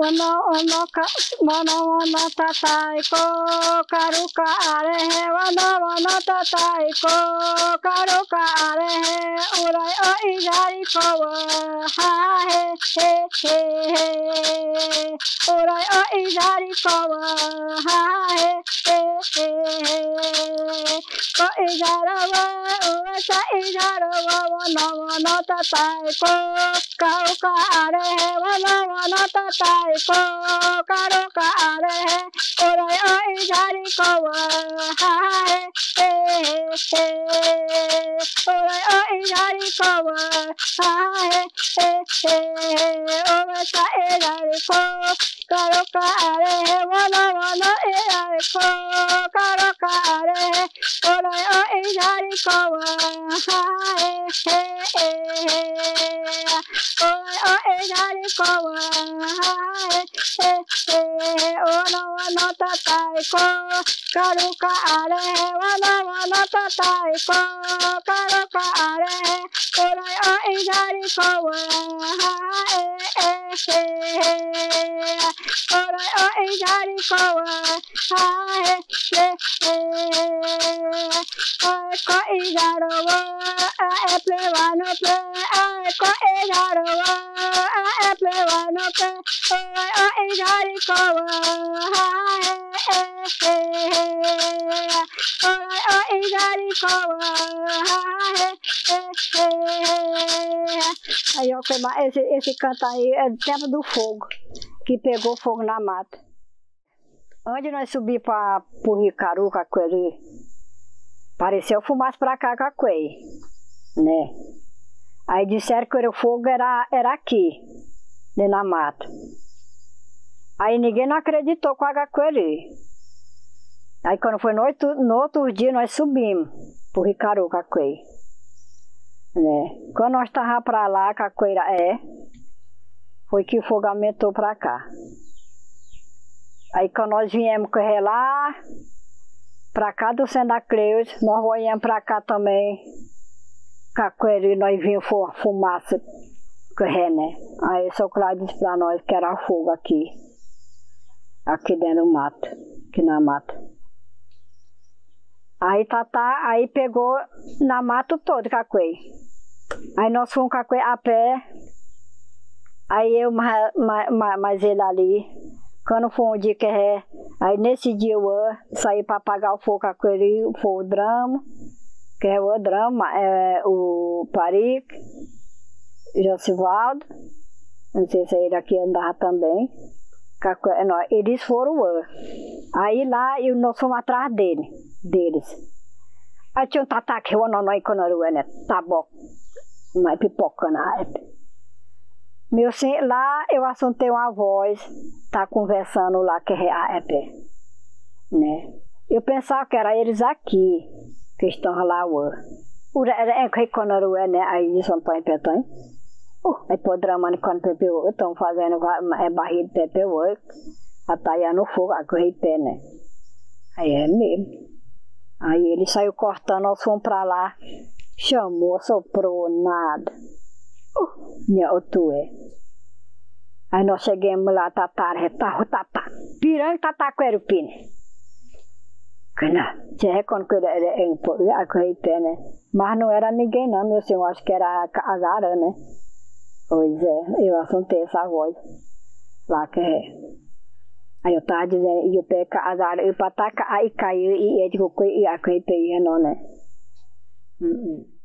おのおのか、ものおのたたいこ、かるかあれへ、わのおのたたいこ、かるかあれへ、うらいおいなりこわ、はへへへへ、うらいおいがりこわ、はへへへへ、こいらわ、うさいなるわのわのたたいこかるかあれへわのわのたたいこかるかあれへおらよいじゃりこわはいえへえおらよいじゃりこわはいえへえおらさいなりこかるかあれへわのわのいなりこかるれ、この世になりこわれ、この世になりこわれ、おのわのたたいこ、かるかあれ、わのわのたたいこ、かるかあれ、この世になりこわれ、orai ai jari ko ha e e ko igaro e plevano ple ko igaro e plevano ple ai jari ko ha e orai ai jari ko ha Aí, ó, esse, esse canto aí é tempo do fogo, que pegou fogo na mata. Onde nós subimos para o Rio Caru, Cacoeri, pareceu fumaça para cá, Cacoei, né? Aí disseram que o fogo era, era aqui, dentro da mata. Aí ninguém não acreditou com a Cacoeri. Aí quando foi no outro, no outro dia, nós subimos para o Rio Caru, Cacoei. Né? Quando nós estávamos para lá, Cacoeira é, foi que o fogo aumentou para cá. Aí quando nós viemos correr lá, para cá do Santa Cleus, nós viemos para cá também, Cacoeira, e nós vimos fumaça correr, né? Aí só claro disse para nós que era fogo aqui, aqui dentro do mato, aqui na mata. Aí Tatá, aí pegou na mata todo, Cacuei. Aí nós fomos Cacuei a pé. Aí eu mais, mais, mais ele ali. Quando foi um dia que é, aí nesse dia eu saí para apagar o fogo Cacuei, foi o drama, que é o drama, é o Parique, Josivaldo, não sei se ele aqui andava também. Eles foram Aí lá eu, nós fomos atrás dele, deles. Aí tinha um tatá que eu não não enconaru, né? Tá bom. Mas pipoca na época. Meu lá eu assuntei uma voz, tá conversando lá que é a época, né? Eu pensava que era eles aqui, que estão lá o. O é enconaru, né? Aí São Paulo em Uh, aí podrão quando pepeu, estão fazendo é barriga de pepeu, no fogo, a correr pé, né? Aí é mesmo. Aí ele saiu cortando, nós fomos pra lá, chamou, soprou, nada. Uh, outro é. Aí nós chegamos lá, tatar, tatarro, tatá, piranga, tatá, querupine. Cana, tinha quando era em pé, né? Mas não era ninguém não, meu senhor, acho que era a Zara, né? Pois é, eu assuntei essa voz lá que é. Aí eu estava dizendo, e eu pego azar, eu para aí caiu, e eu digo, e a coisa não, né? Uh -uh.